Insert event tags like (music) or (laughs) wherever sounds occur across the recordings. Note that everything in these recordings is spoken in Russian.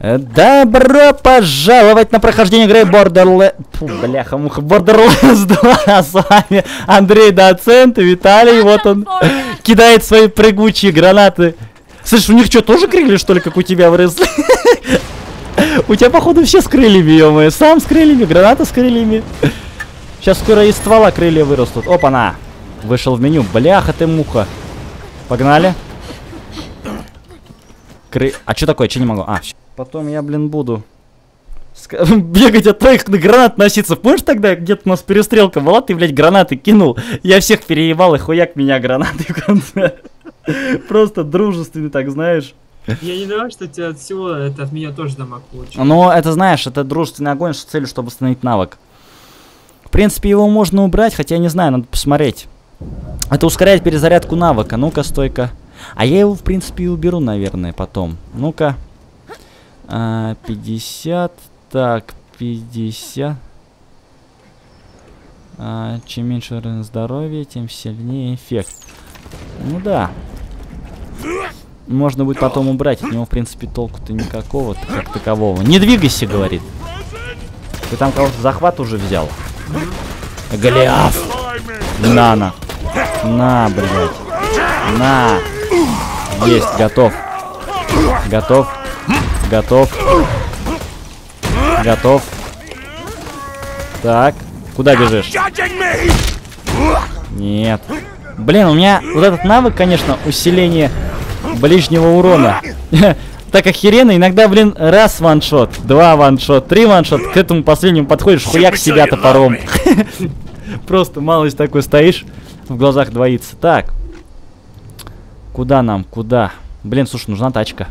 Э, Добро пожаловать на прохождение игры Borderlands... Фу, бляха, муха, Borderlands 2. (laughs) С вами Андрей Доцент, Виталий, вот он кидает свои прыгучие гранаты. Слышь, у них что, тоже крылья, что ли, как у тебя выросли? (laughs) У тебя, походу, все с крыльями, ё Сам с крыльями, граната с крыльями. Сейчас скоро из ствола крылья вырастут. Опа-на! Вышел в меню. Бляха ты, муха. Погнали. Кры... А что такое? Че не могу? А, всё. Потом я, блин, буду (laughs) бегать от твоих гранат носиться. Помнишь тогда где-то у нас перестрелка была, ты, блядь, гранаты кинул? Я всех переебал, и хуяк меня гранаты в конце. (laughs) Просто дружественный, так знаешь. Я не думаю, что тебе от всего это от меня тоже дамаг получил. Но это, знаешь, это дружественный огонь с целью, чтобы восстановить навык. В принципе, его можно убрать, хотя я не знаю, надо посмотреть. Это ускоряет перезарядку навыка. Ну-ка, стойка. А я его, в принципе, и уберу, наверное, потом. Ну-ка. А, 50. Так, 50. А, чем меньше уровень здоровья, тем сильнее эффект. Ну да. Можно будет потом убрать. От него, в принципе, толку-то никакого как такового. Не двигайся, говорит. Ты там кого-то захват уже взял. Голиаф. На, на. На, блядь. На. Есть, готов. Готов. Готов. Готов. Так. Куда бежишь? Нет. Блин, у меня вот этот навык, конечно, усиление ближнего урона. (laughs) Так охеренно, иногда, блин, раз ваншот, два ваншот, три ваншот, к этому последнему подходишь, хуяк себя топором. (laughs) Просто малость такой стоишь, в глазах двоится. Так. Куда нам? Куда? Блин, слушай, нужна тачка.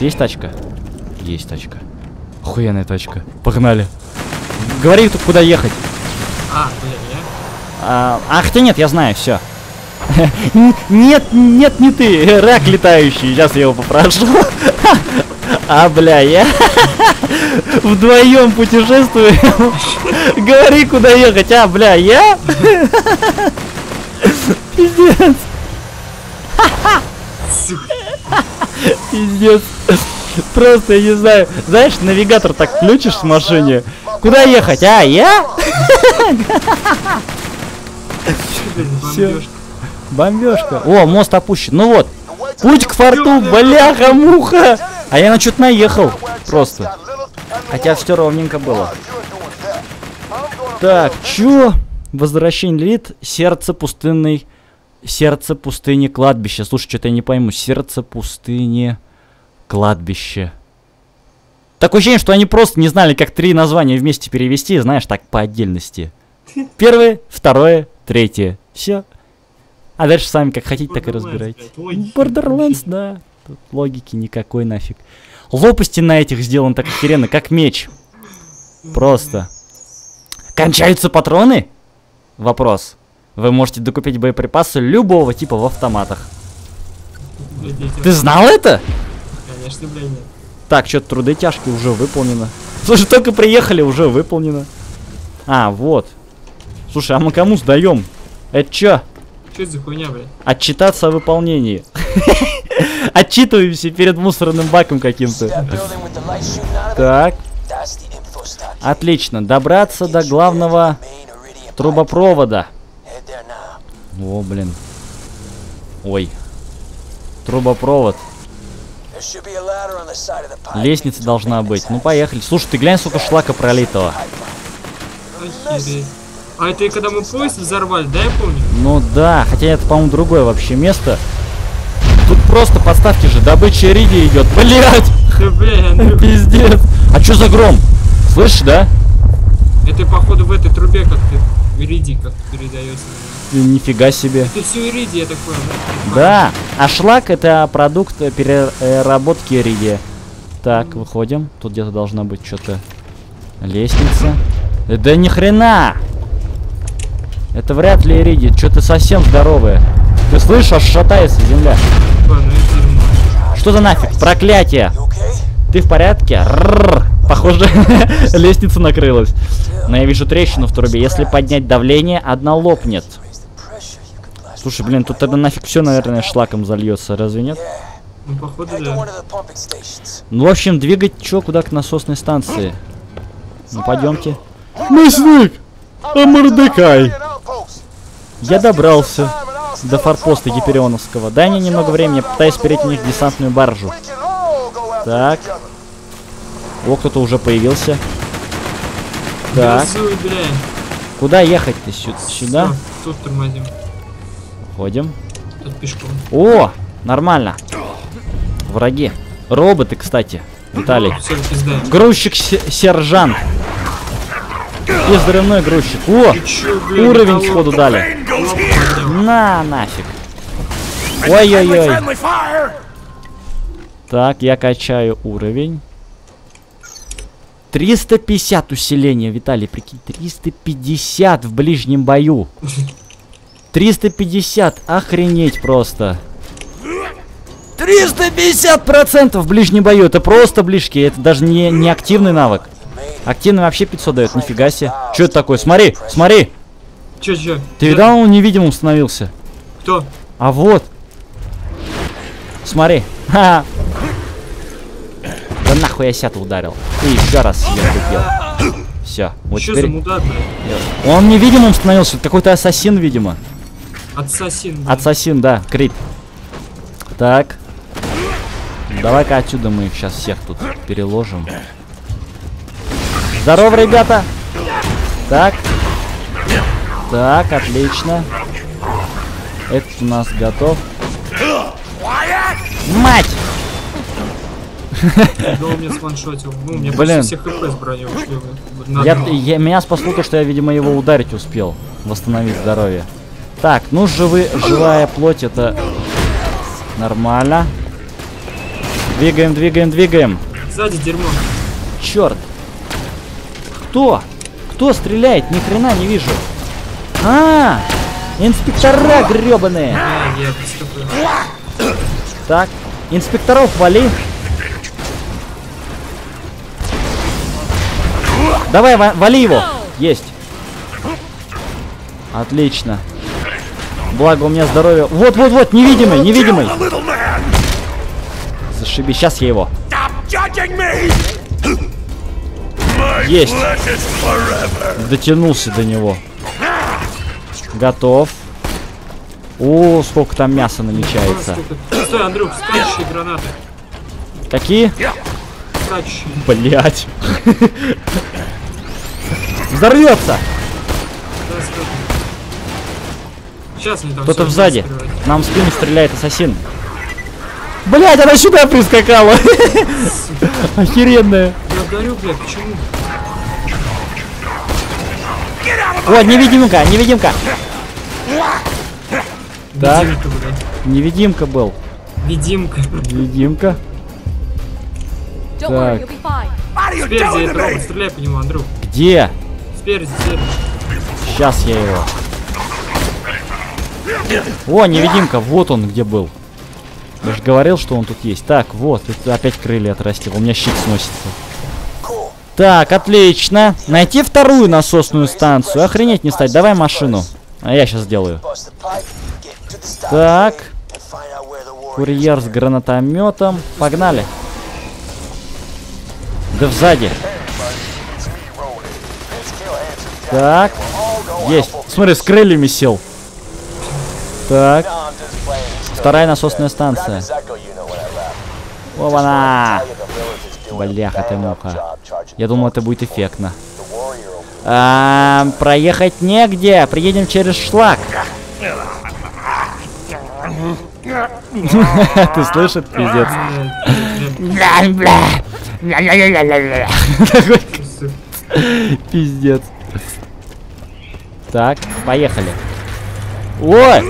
Есть тачка? Есть тачка. Охуенная тачка. Погнали. Говори, тут куда ехать. А, блин, я... А, ах ты нет, я знаю, все. (laughs) Нет, нет, не ты, рак летающий. Сейчас я его попрошу. (laughs) А, бля, я (laughs) вдвоем путешествую. Говори, куда ехать. А, бля, я? Пиздец. (laughs) Пиздец. Просто, я не знаю. Знаешь, навигатор так включишь в машине. Куда ехать? А, я? (laughs) Бомбёжка. Бомбежка. О, мост опущен. Ну вот. Путь к форту, бляха, муха. А я на что-то наехал. Просто. Хотя все ровненько было. Так, чё? Возвращение лид. Сердце пустынной. Сердце пустыни кладбище. Слушай, что-то я не пойму. Сердце пустыни кладбище. Такое ощущение, что они просто не знали, как три названия вместе перевести, знаешь, так по отдельности. (laughs) Первое, второе, третье. Все. А дальше сами как хотите, так и разбирайте. Borderlands, да. Тут логики никакой нафиг. Лопасти на этих сделан так охеренно, как меч. Просто. Кончаются патроны? Вопрос. Вы можете докупить боеприпасы любого типа в автоматах. Блядь. Ты знал это? Конечно, блядь, нет. Так, что-то труды тяжкие уже выполнено. Слушай, только приехали, уже выполнено. А, вот. Слушай, а мы кому сдаем? Это чё? Что это за хуйня, блядь? Отчитаться о выполнении. (laughs) Отчитываемся перед мусорным баком каким-то. Так, отлично. Добраться до главного трубопровода. О, блин. Ой. Трубопровод. Лестница должна быть. Ну, поехали. Слушай, ты глянь, сколько шлака пролитого. Охереть. А это и когда мы поезд взорвали, да, я помню? Ну да, хотя это, по-моему, другое вообще место. Тут просто подставки же, добыча риди идет. Блять! Да, блядь, (laughs) Андрюх, Пиздец. А что за гром? Слышишь, да? это походу в этой трубе как-то иридий как-то передается. Э, Нифига себе. Это все иридий, я так понял, да? Да, а шлак это продукт переработки иридия. Так, выходим. Тут где-то должна быть что-то лестница. Э, Да ни хрена! Это вряд ли иридий. Что-то совсем здоровое. Ты слышишь, аж шатается земля. Что за нафиг? Проклятие! Ты в порядке? Рррр. Похоже, (laughs) лестница накрылась. Но я вижу трещину в трубе. Если поднять давление, одна лопнет. Слушай, блин, тут тогда нафиг все, наверное, шлаком зальется, разве нет? Ну, походу, да. Ну, в общем, двигать чё, куда к насосной станции? Ну, пойдемте. Мясник! А Мордекай! Я добрался до форпоста Гиперионовского. Дай мне немного времени, я пытаюсь перейти в них десантную баржу. Так. О, кто-то уже появился. Так, куда ехать-то? Сю- Сюда? Всё, Тут тормозим. Ходим. Тут пешком. О, нормально. Враги. Роботы, кстати. Виталий. Все. Грузчик-сержант. И взрывной грузчик. О, чё, бля, уровень сходу дали. (laughs) На, нафиг. Ой-ой-ой. Так, я качаю уровень. 350 усиления, Виталий, прикинь. 350 в ближнем бою. 350, охренеть просто. 350 процентов в ближнем бою, это просто ближки, это даже не, не активный навык. Активный вообще 500 дает, нифига себе. Что это такое? Смотри, смотри. Чё, чё? Ты видал, он невидимым становился? Кто? А вот. Смотри. Ха. Да нахуй я себя ударил. И еще раз себе купил. Все. Вот за теперь... мудак, бля? Он невидимым становился. Какой-то ассасин, видимо. Ассасин. бля. Ассасин, да. Крип. Так. Давай-ка отсюда мы их сейчас всех тут переложим. Здорово, ребята. Так. Так, отлично. Этот у нас готов. Мать! Да он меня сваншотил. Ну, у меня Блин. почти все хп с броней ушли. Я, я- меня спасло то, что я, видимо, его ударить успел. Восстановить здоровье. Так, ну живы, живая плоть это нормально. Двигаем, двигаем, двигаем. Сзади дерьмо. Черт. Кто? Кто стреляет? Ни хрена не вижу. А, инспектора гребаные. А, я без хп. Так, инспекторов вали. Давай, ва- вали его. Есть. Отлично. Благо у меня здоровье. Вот, вот, вот, невидимый, невидимый. Зашиби, сейчас я его. Есть. Дотянулся до него. Готов. О, сколько там мяса намечается. Стой, Андрюх, скачущие гранаты. Какие? Блять. Взорвется! Сейчас они там Кто-то сзади. скрывать. Нам в спину стреляет ассасин. Блять, она сюда прискакала. Охеренная. Я горю, бля, почему? О, невидимка, невидимка. Так, Видимка, бля. невидимка был. Видимка. Worry, Так. Спереди робот, стреляй по нему, Андрюх. Где? Спереди. Сейчас я его. О, невидимка, вот он где был. Я же говорил, что он тут есть. Так, вот, опять крылья отрастил. У меня щит сносится. Так, отлично. Найти вторую насосную станцию. Охренеть не стать. Давай машину. А я сейчас сделаю. Так. Курьер с гранатометом. Погнали. Да сзади. Так. Есть. Смотри, с крыльями сел. Так. Вторая насосная станция. Оба-на! Бляха ты муха. Я думал, это будет эффектно. А, проехать негде. Приедем через шлак. (laughs) Ты слышишь, пиздец? (laughs) Пиздец. Так, поехали. Ой!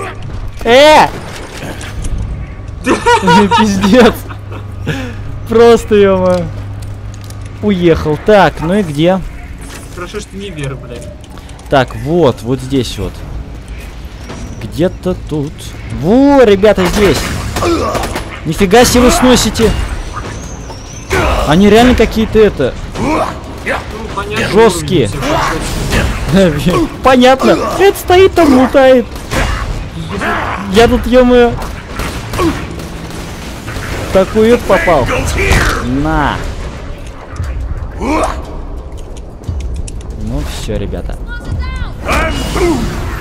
Э! (laughs) Пиздец. Просто, ё Уехал. Так, ну и где? Хорошо, что не вера, блядь. Так, вот, вот здесь вот. Где-то тут. Во, ребята, здесь. Нифига себе вы сносите. Они реально какие-то это. Ну, понятно. Жёсткие. (laughs) Понятно. Это стоит там лутает. Я тут, ё такую попал. На. Ну все, ребята.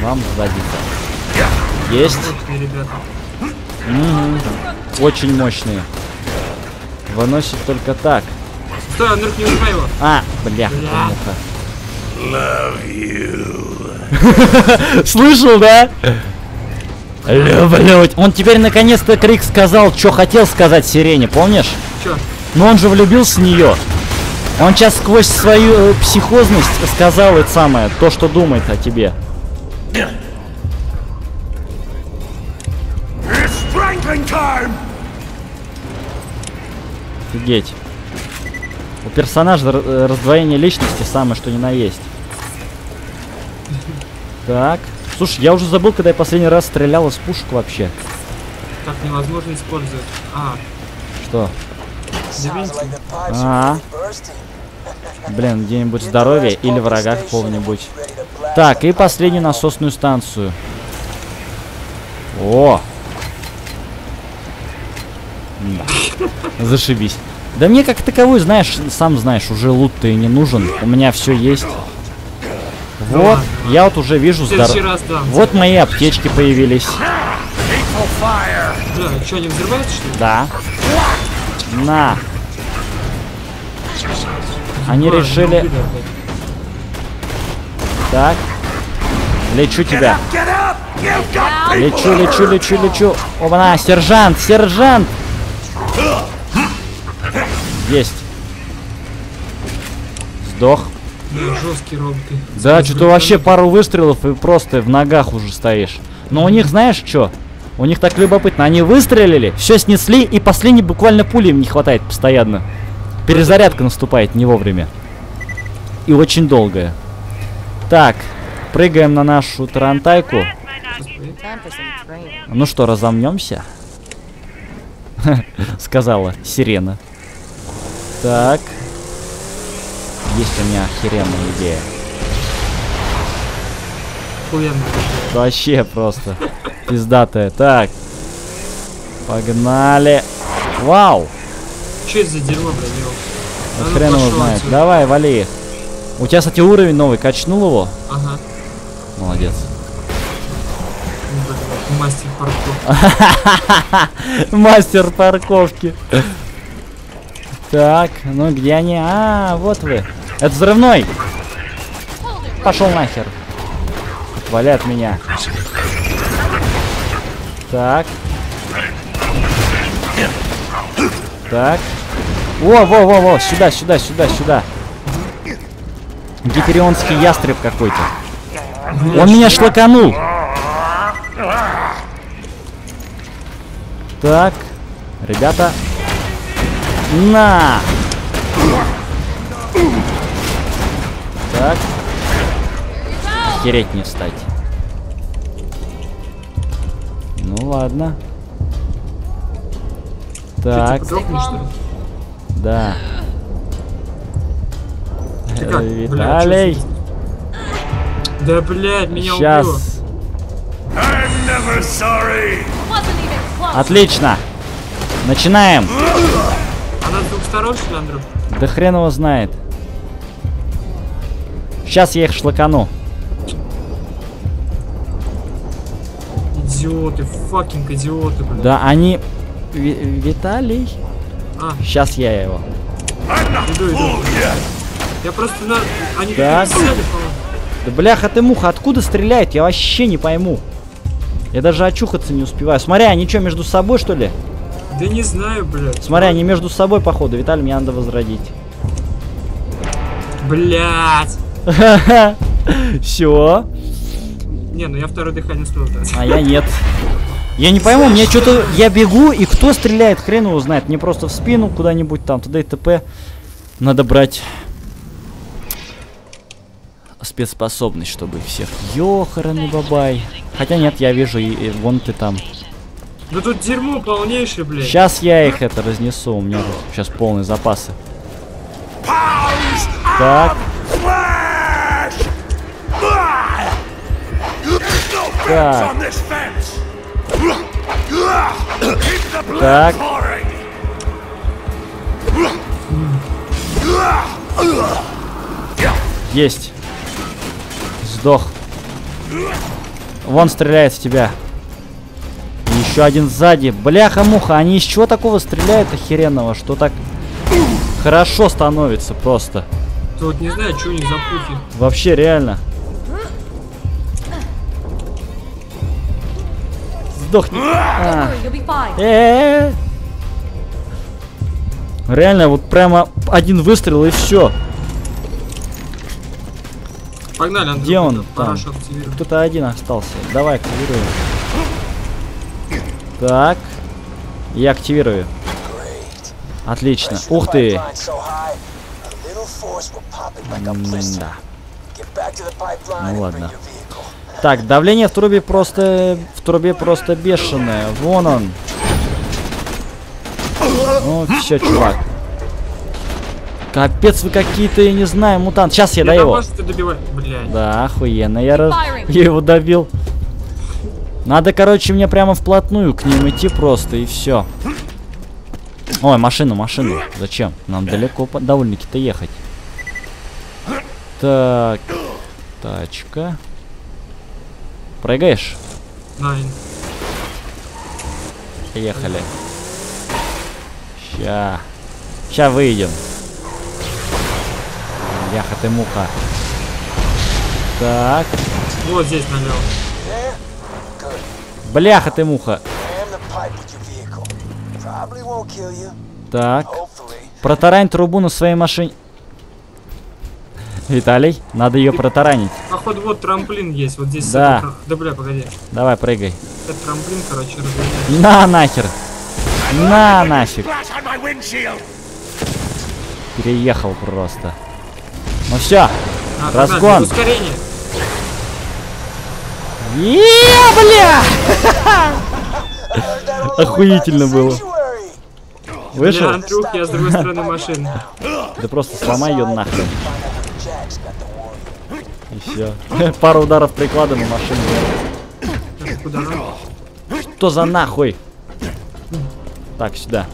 Вам сдадится. Есть. Мгм. Очень мощные. Выносит только так. Стой, Андрюх, не убивай его. А, бля, Бля. Муха. (laughs) Слышал, да? Люблю. Он теперь наконец-то Крик сказал, что хотел сказать Сирене, помнишь? Чё? Но он же влюбился в нее. Он сейчас сквозь свою э, психозность сказал это самое, то, что думает о тебе. Офигеть. У персонажа э, раздвоение личности самое, что ни на есть. Так. Слушай, я уже забыл, когда я последний раз стрелял из пушек вообще. Так невозможно использовать. А, Что? А. Блин, где-нибудь здоровье или врага какого-нибудь. Так, и последнюю насосную станцию. О! Да. Зашибись. Да мне как таковой, знаешь, сам знаешь, уже лут-то и не нужен. У меня все есть. Вот, я вот уже вижу в следующий здоров... раз дам. Вот мои аптечки появились. Да, что, они взрываются, что ли? Да. На. Они Ой, решили... убили. Так. Лечу тебя. Лечу, лечу, лечу, лечу. Оба-на, сержант, сержант. Есть. Сдох. Жесткие роботы. Да, что-то вообще пару выстрелов и просто в ногах уже стоишь. Но у них, знаешь что? У них так любопытно. Они выстрелили, все снесли, и последней буквально пули им не хватает постоянно. Перезарядка наступает не вовремя. И очень долгая. Так, прыгаем на нашу тарантайку. Ну что, разомнемся? (laughs) Сказала сирена. Так. Есть у меня охеренная идея. Охуенно. Вообще просто пиздатая. Так. Погнали. Вау! Что это за дерьмо, блядь, хрен его знает. отсюда. Давай, вали. У тебя, кстати, уровень новый. Качнул его? Ага. Молодец. Ну, Мастер паркур. Мастер парковки. (laughs) Так, ну где они? А, вот вы. Это взрывной. Пошел нахер. Отвали от меня. Так. Так. Во, во, во, во, сюда, сюда, сюда, сюда. Гиперионский ястреб какой-то. Он меня шлаканул. Так, ребята. На! Так. Хереть не встать. Ну ладно. Так, что ли? да. Ты как? Бля, Виталий, Да, блядь, меня убило. сейчас. Close. Отлично. Начинаем. Что ли, Андрюх? Да хрен его знает. Сейчас я их шлакану. Идиоты, fucking идиоты, блядь. Да, они... Ви- Виталий? А, Сейчас я его. иду, иду. Я просто на... Они Так. Да бляха ты муха, откуда стреляет? Я вообще не пойму. Я даже очухаться не успеваю. Смотри, они что, между собой, что ли? Да не знаю, блядь. Смотри, они между собой, походу. Виталий, мне надо возродить. Блядь. (laughs) Все. Не, ну я второе дыхание успел дать. А я нет. Я не пойму, мне что-то... Я бегу, и кто стреляет, хрен его знает. Мне просто в спину куда-нибудь там, туда и т.п. Надо брать спецспособность, чтобы всех. Ёхараны бабай. Хотя нет, я вижу, и, и вон ты там. Да тут дерьмо полнейшее, блядь. Сейчас я их это разнесу, у меня сейчас полные запасы. Так. Так. Так. Есть. Сдох. Вон стреляет в тебя. Еще один сзади. Бляха-муха, они из чего такого стреляют охеренного, что так хорошо становится просто. Тут не знаю, что у них за пухи. Вообще реально. Сдохни. А. Be fine. Э-э-э. Реально, вот прямо один выстрел и все. Погнали, Андрей. Где он там? Кто-то один остался. Давай, активируем. Так. Я активирую. Отлично. Ух ты. Да. Ну ладно. Так, давление в трубе просто... В трубе просто бешеное. Вон он. Ну, все, чувак. Капец вы какие-то, я не знаю, мутант. Сейчас я Я до его. Да, охуенно, я, раз... Я его добил. Надо, короче, мне прямо вплотную к ним идти просто, и все. Ой, машину, машину. Зачем? Нам далеко довольно-таки-то ехать. Так. Тачка. Прыгаешь? Найн. Поехали. Ща. Ща выйдем. Яха ты муха. Так. Вот здесь налево. Бляха ты муха. Так. Протарань трубу на своей машине. Виталий, надо ее протаранить. Походу вот трамплин есть. Вот здесь. Да. это- Да бля, погоди. Давай, прыгай. Это трамплин, короче, разлетается. На нахер. На нафиг. Переехал просто. Ну все. А, Разгон. Ускорение. Е, бля! (laughs) Охуительно было. Бля, Вышел? Андрюх, я с другой стороны машины. Да просто сломай ее нахрен. И все. (laughs) Пару ударов прикладом и машину. Куда? Что за нахуй? Так, сюда.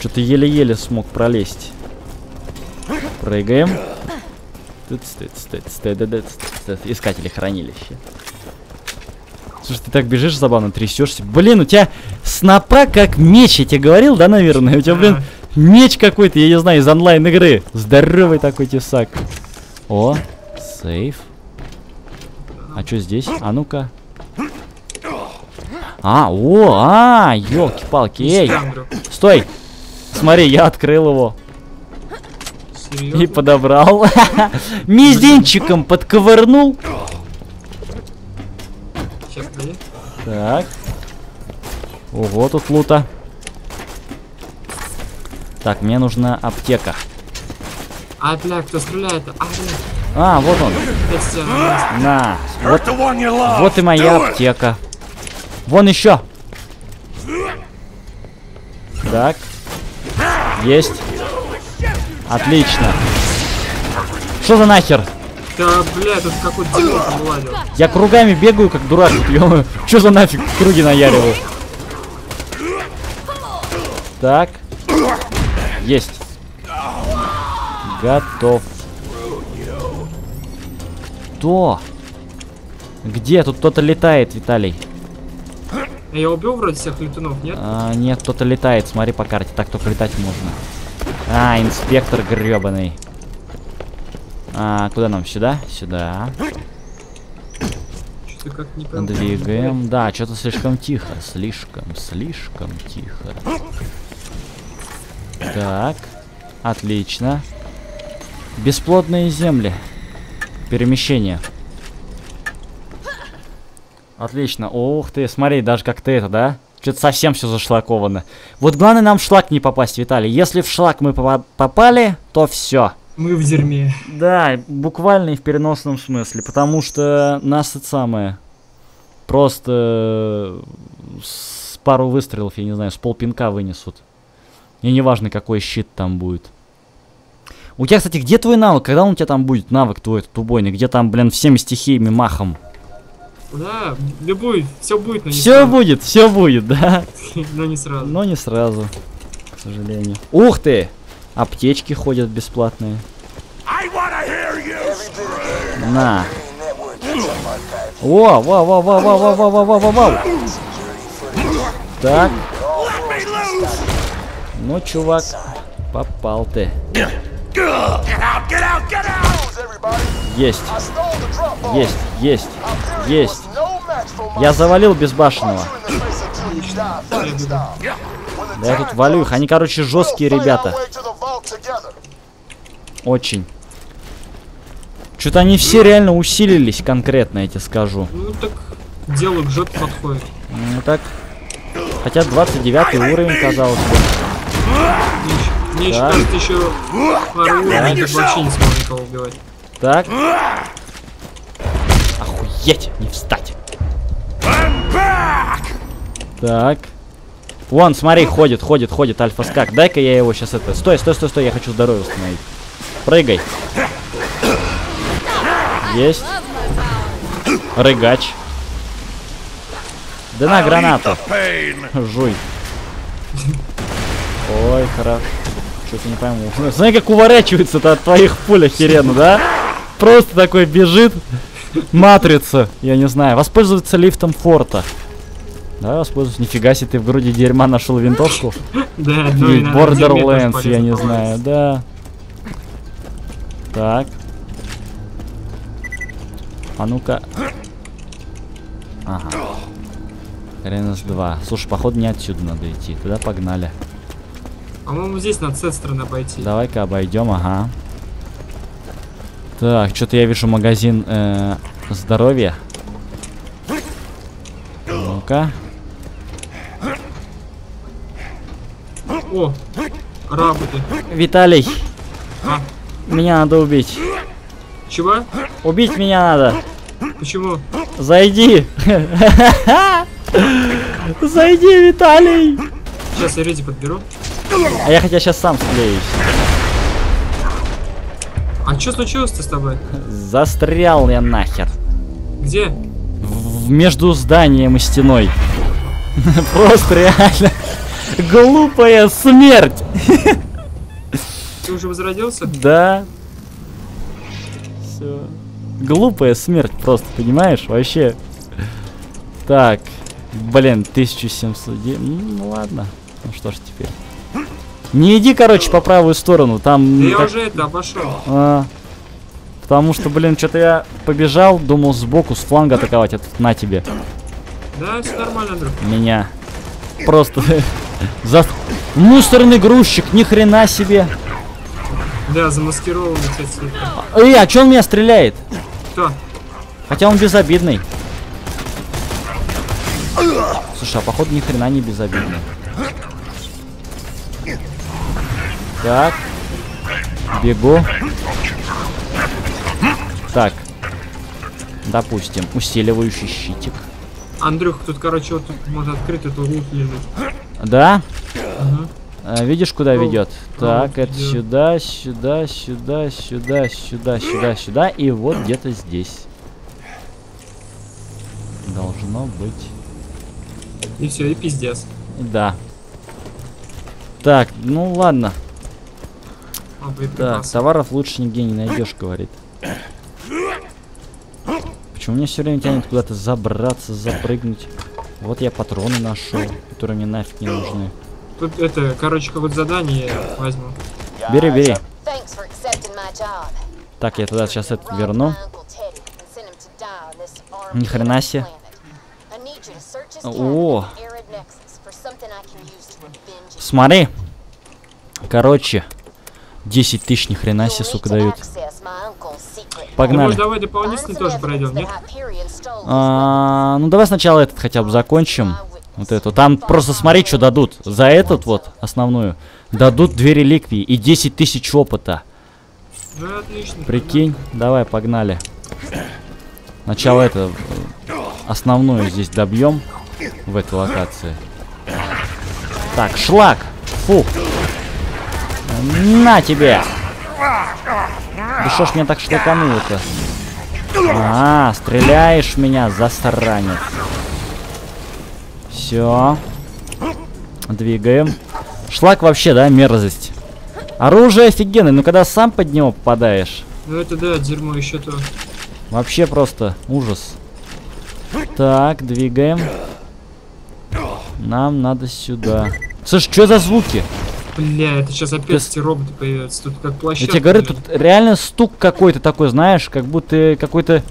Что-то еле-еле смог пролезть. Прыгаем. Тыц, тыц, тыц, тыц, тыц. Искатели хранилища. Слушай, ты так бежишь забавно, трясешься. Блин, у тебя снопа как меч, я тебе говорил, да, наверное? У тебя, блин, меч какой-то, я не знаю, из онлайн-игры. Здоровый такой тесак. О, сейф. А что здесь? А ну-ка. А, о, а, елки-палки, эй, стой. Смотри, я открыл его и подобрал. (laughs) Мизинчиком подковырнул. Сейчас, погоди. Так. Ого, тут лута. Так, мне нужна аптека. А, бля, кто стреляет? А, бля, А, вот он. место. На. Вот, вот и моя аптека. Вон еще. Так. Есть. Отлично. Что за нахер? Да, бля, тут какой-то вылазил. Я кругами бегаю, как дурак. (laughs) ё Что за нафиг круги наяриваю? Так. Есть. Готов. Кто? Где? Тут кто-то летает, Виталий. А Я убил вроде всех летунов, нет? А, нет, кто-то летает. Смотри по карте. Так только летать можно. А, инспектор гребаный. А, куда нам? Сюда? Сюда. Двигаем. Да, что-то слишком тихо. Слишком, слишком тихо. Так. Отлично. Бесплодные земли. Перемещение. Отлично. Ух ты, смотри, даже как ты это, да? Что-то совсем все зашлаковано. Вот главное нам в шлак не попасть, Виталий. Если в шлак мы попа- попали, то все. Мы в дерьме. Да, буквально и в переносном смысле, потому что нас это самое просто э, с пару выстрелов, я не знаю, с полпинка вынесут. И неважно, какой щит там будет. У тебя, кстати, где твой навык? Когда он у тебя там будет, навык твой этот убойный? Где там, блин, всеми стихиями махом? Да, да будет, все будет, но не Все сразу. будет, все будет, да? (laughs) Но не сразу. Но не сразу. к сожалению. Ух ты! Аптечки ходят бесплатные. На. Во, во, во, во, во, во, во, во, во, во, во. Так. Ну, чувак, попал ты. Есть, есть, есть, есть. Я завалил безбашенного. Да я тут валю их. Они, короче, жесткие ребята. Очень. Что-то они все реально усилились конкретно, я тебе скажу. Ну так дело к жопе подходит. Ну так. Хотя 29 уровень, казалось бы. Мне еще Так. кажется, еще пару уровней вообще не смогу никого убивать. Так. Охуеть, не встать. Так. Вон, смотри, ходит, ходит, ходит альфа-скак. Дай-ка я его сейчас это... Стой, стой, стой, стой, я хочу здоровье восстановить. Прыгай. Есть. Рыгач. Да на гранату. Жуй. Ой, хорошо. Что-то не пойму. Смотри, как уворачивается-то от твоих пуль охеренно, да? Просто такой бежит. Матрица, я не знаю. Воспользоваться лифтом форта. Давай воспользуюсь. Нифига себе, ты в груди дерьма нашел винтовку. Да, ну И тоже Borderlands, я не знаю, да. Так. А ну-ка. Ага. РНС 2. Слушай, походу не отсюда надо идти. Туда погнали. По-моему, здесь надо с этой стороны обойти. Давай-ка обойдем, ага. Так, что-то я вижу магазин э, здоровья. Ну-ка. О, роботы. Виталий, А, меня надо убить. чего? Убить меня надо. Почему? Зайди. (laughs) Зайди, Виталий. Сейчас я реди подберу. А я хотя сейчас сам склеюсь. А что случилось-то с тобой? Застрял я нахер. Где? В- между зданием и стеной. (laughs) Просто реально глупая смерть. Ты уже возродился? Да. Все. Глупая смерть просто, понимаешь? Вообще. Так. Блин, 1700. де- Ну ладно. Ну что ж теперь. Не иди, короче, по правую сторону. Там. Да я как- уже это обошел. А, потому что, блин, что-то я побежал, думал сбоку, с фланга атаковать, а тут на тебе. Да, все нормально, друг. Меня. Просто (laughs) за... Мусорный грузчик, ни хрена себе. Да, замаскированный, кстати. Эй, а чё он меня стреляет? Кто? Хотя он безобидный. Слушай, а походу ни хрена не безобидный. Так. Бегу. Так. Допустим, усиливающий щитик. Андрюх, тут, короче, вот тут можно открыть эту лут лежит. Да? Ага. А, видишь, куда Ну, ведет? Так, это идёт. сюда, сюда, сюда, сюда, сюда, сюда, сюда. И вот где-то здесь. Должно быть. И все, и пиздец. Да. Так, ну ладно. А, Так, товаров лучше нигде не найдешь, говорит. Почему мне все время тянет куда-то забраться, запрыгнуть? Вот я патроны нашел, которые мне нафиг не нужны. Тут это, короче, какое-то задание я возьму. Бери, бери. Так, я туда сейчас это верну. Ни хрена себе. О. Смотри. Короче, 10 тысяч ни хрена себе, сука, дают. Ну, Погнали. может, давай дополнительный тоже пройдем, нет? А, ну давай сначала этот хотя бы закончим. Вот эту. Там просто смотри, что дадут. За этот вот, основную, дадут две реликвии и 10 тысяч опыта. Ну, отлично. Прикинь. Давай, погнали. Сначала это, основную здесь добьем в этой локации. Так, шлак. Фу. На тебе. Да что ж меня так шлакануло-то? А, стреляешь в меня, засранец. Все. Двигаем. Шлак вообще, да, мерзость. Оружие офигенное, но когда сам под него попадаешь, Ну это да, дерьмо еще то. вообще просто ужас. Так, двигаем. Нам надо сюда. Слышь, что за звуки? Бля, это сейчас опять эти роботы появятся. Тут как Я площадка. тебе говорю, тут реально стук какой-то такой, знаешь, как будто какой-то...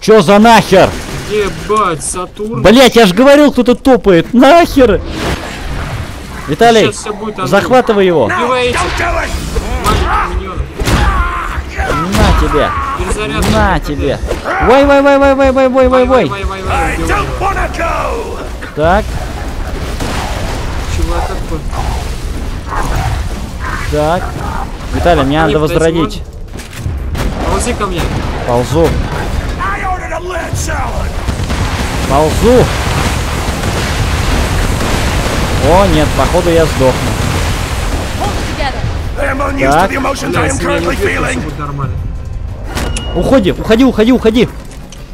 Чё за нахер? Ебать, Сатурн. Блять, я ж говорил, кто-то топает. Нахер! Виталий, захватывай его. На тебе. На тебе. Вай, вай, вай, вай, вай, вай, вай, вай, вай. Так, Какой. так. Виталий, мне надо Они возродить. Ползи ко мне. Ползу. Ползу. О, нет, походу я сдохну. Так, уходи, уходи, уходи, уходи.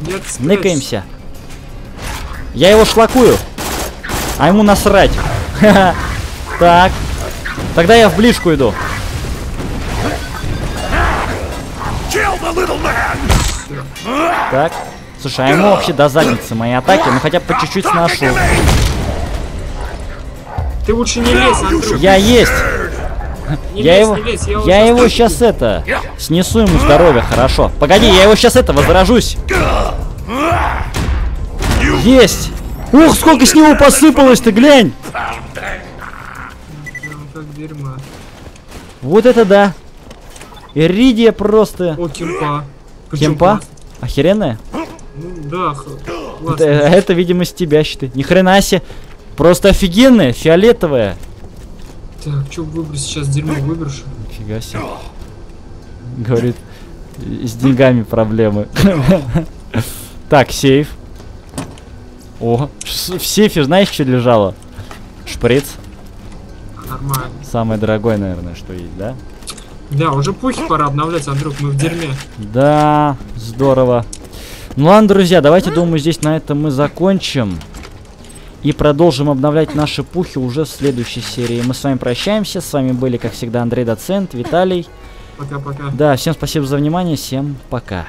Нет. Ныкаемся. Я его шлакую. А ему насрать. (laughs) Так. Тогда я в ближку иду. Так. Слушай, а ему вообще до задницы мои атаки, ну хотя бы по чуть-чуть сношу. Ты лучше не лезь, Андрюх. Я есть. Не Я лезь, его, лезь, я, я его сейчас сейчас это, снесу ему здоровье, хорошо. Погоди, я его сейчас это, возражусь. Есть. Ух, сколько с него посыпалось, ты глянь. Дерьмо. Вот это да. Иридия просто. О, кемпа. Кемпа? классно. Охеренная? Ну, да, х- Это, классно. это, видимо, с тебя считай. Ни хрена себе. Просто офигенная, фиолетовая. Так, что выбрать сейчас? Дерьмо выброшу. Нифига себе. Говорит, с деньгами проблемы. (laughs) Так, сейф. О, в сейфе знаешь, что лежало? Шприц. Нормально. Самое дорогое, наверное, что есть, да? Да, уже пухи пора обновлять, Андрюх, мы в дерьме. Да, здорово. Ну ладно, друзья, давайте, думаю, здесь на этом мы закончим. И продолжим обновлять наши пухи уже в следующей серии. Мы с вами прощаемся. С вами были, как всегда, Андрей Доцент, Виталий. Пока-пока. Да, всем спасибо за внимание. Всем пока.